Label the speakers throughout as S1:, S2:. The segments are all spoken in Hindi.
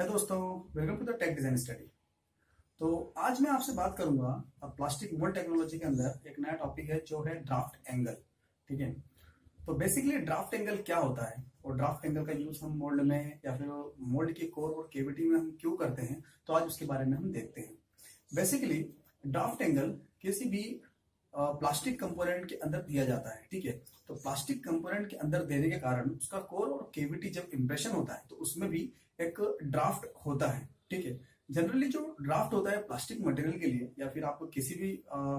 S1: है दोस्तों welcome to the tech design study तो आज मैं आपसे बात करूँगा प्लास्टिक मोल्ड टेक्नोलॉजी के अंदर एक नया टॉपिक है, जो है ड्राफ्ट एंगल ठीक है? तो बेसिकली ड्राफ्ट एंगल क्या होता है? और ड्राफ्ट एंगल का यूज़ हम मोल्ड में या फिर मोल्ड की कोर और केविटी में हम क्यों करते हैं? तो आज उसके बारे में हम देखते हैं। बेसिकली ड्राफ्ट एंगल किसी भी प्लास्टिक कंपोनेंट के अंदर दिया जाता है, ठीक है? तो प्लास्टिक कंपोनेंट के अंदर देने के कारण उसका कोर और केविटी जब इंप्रेशन होता है तो उसमें भी एक ड्राफ्ट होता है, ठीक है? जनरली जो ड्राफ्ट होता है प्लास्टिक मटेरियल के लिए, या फिर आप किसी भी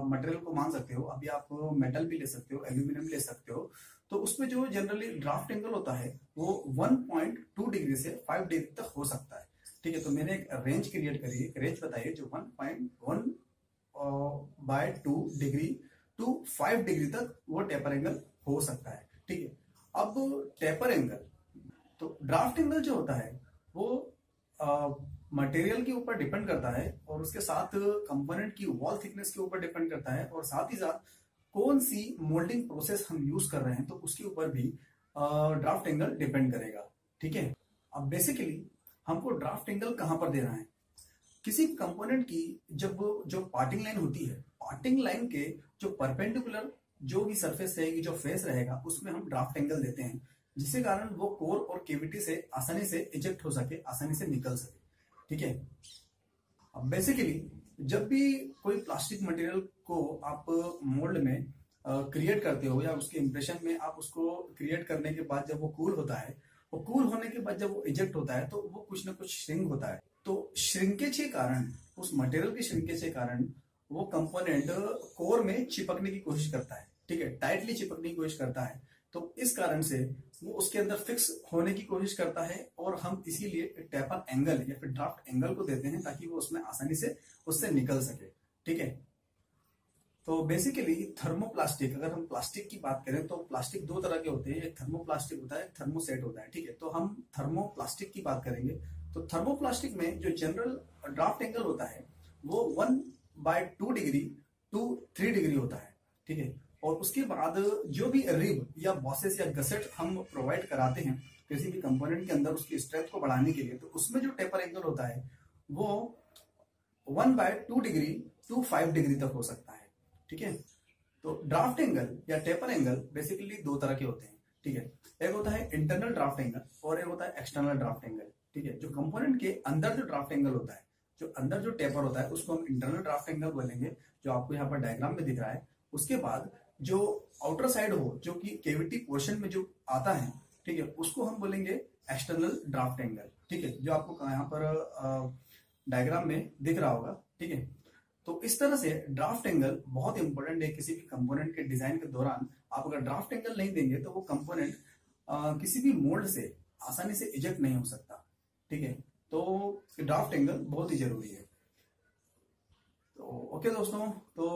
S1: मटेरियल को मान सकते हो, अभी आप मेटल भी ले सकते हो एल्यूमिनियम ले सकते हो तो उसमें जो जनरली ड्राफ्ट एंगल होता है, वो 1.2 डिग्री से 5 डिग्री तक हो सकता है, ठीक है? तो मैंने एक रेंज क्रिएट करी, एक रेंज बताइए जो 1.1 by two degree to five degree तक वो टेपर एंगल हो सकता है। ठीक है? अब टेपर एंगल तो ड्राफ्ट एंगल जो होता है, वो मटेरियल के ऊपर डिपेंड करता है और उसके साथ कंपोनेंट की वॉल थिकनेस के ऊपर डिपेंड करता है और साथ ही साथ कौन सी मोल्डिंग प्रोसेस हम यूज़ कर रहे हैं तो उसके ऊपर भी ड्राफ्ट एंगल डिपेंड करेगा। ठीक है? अब बेसिकली हमको ड्राफ्ट एंगल कहाँ पर देना है? किसी कंपोनेंट की जब जो पार्टिंग लाइन होती है पार्टिंग लाइन के जो परपेंडिकुलर जो भी सरफेस रहेगी, जो फेस रहेगा, उसमें हम ड्राफ्ट एंगल देते हैं, जिसके कारण वो कोर और केविटी से आसानी से इजेक्ट हो सके, आसानी से निकल सके। ठीक है? अब बेसिकली जब भी कोई प्लास्टिक मटेरियल को आप मोल्ड में क्रिएट करते हो या उसके इंप्रेशन में आप उसको क्रिएट करने के बाद जब वो कूल होता है, वो कूल होने के बाद जब वो इजेक्ट होता है तो वो कुछ ना कुछ श्रिंक होता है। तो श्रिंकेज के कारण, उस मटेरियल के श्रिंकेज के कारण, वो कंपोनेंट कोर में चिपकने की कोशिश करता है, ठीक है? टाइटली चिपकने की कोशिश करता है। तो इस कारण से वो उसके अंदर फिक्स होने की कोशिश करता है और हम इसीलिए टेपर एंगल या फिर ड्राफ्ट एंगल को देते हैं ताकि वो उसमें आसानी से उससे निकल सके, ठीक है? तो बेसिकली थर्मोप्लास्टिक अगर हम प्लास्टिक की बात करें तो प्लास्टिक दो तरह के होते हैं, एक थर्मोप्लास्टिक होता है, एक थर्मोसेट होता है, ठीक है? तो हम थर्मोप्लास्टिक की बात करेंगे तो थर्मोप्लास्टिक में जो जनरल ड्राफ्ट एंगल होता है, वो one by two degree to three degree होता है, ठीक है? और उसके बाद जो भी रिब या बॉसेस या गसेट हम प्रोवाइड कराते हैं, किसी भी कंपोनेंट के अंदर उसकी स्ट्रेंथ को बढ़ाने के लिए तो उसमें जो टेपर एंगल होता है, वो one by two degree to five degree तक हो सकता है, ठीक है? तो ड्राफ्ट एंगल या टेपर एंगल बेसिकली दो तरह के होते हैं, ठीक है? एक होता है इंटरनल ड्राफ्ट एंगल और एक होता है एक्सटर्नल ड्राफ्ट एंगल ठीक है, जो कंपोनेंट के अंदर जो ड्राफ्ट एंगल होता है, जो अंदर जो टेपर होता है, उसको हम इंटरनल ड्राफ्ट एंगल बोलेंगे, जो आपको यहाँ पर डायग्राम में दिख रहा है। उसके बाद जो आउटर साइड हो, जो कि केविटी पोर्शन में जो आता है, ठीक है, उसको हम बोलेंगे एक्सटर्नल ड्राफ्ट एंगल ठीक है, जो आपको यहाँ पर डायग्राम में दिख रहा होगा, ठीक है। तो इस तरह से ड्राफ्ट एंगल बहुत इंपॉर्टेंट है किसी भी कंपोनेंट के डिज़ाइन के दौरान। आप अगर ड्राफ्ट एंगल नहीं देंगे तो वो कंपोनेंट किसी भी मोल्ड से आसानी से इजेक्ट नहीं हो सकता। ठीक है? तो ड्राफ्ट एंगल बहुत ही ज़रूरी है। तो ओके दोस्तों तो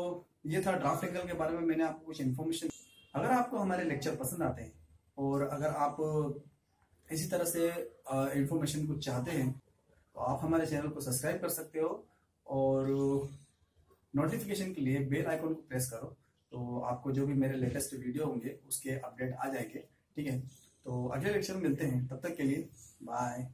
S1: ये था ड्राफ्ट एंगल के बारे में मैंने आपको कुछ इन्फॉर्मेशन अगर आपको हमारे लेक्चर पसंद आते हैं, और अगर आप इसी तरह से इन्फॉर्मेशन कुछ चाहते हैं तो आप हमारे चैनल को सब्सक्राइब कर सकते हो, और नोटिफिकेशन के लिए बेल आइकन को प्रेस करो तो आपको जो भी मेरे लेटेस्ट वीडियो होंगे, उसके अपडेट आ जाएँगे, ठीक है? तो अगले लेक्चर में मिलते हैं, तब तक के लिए बाय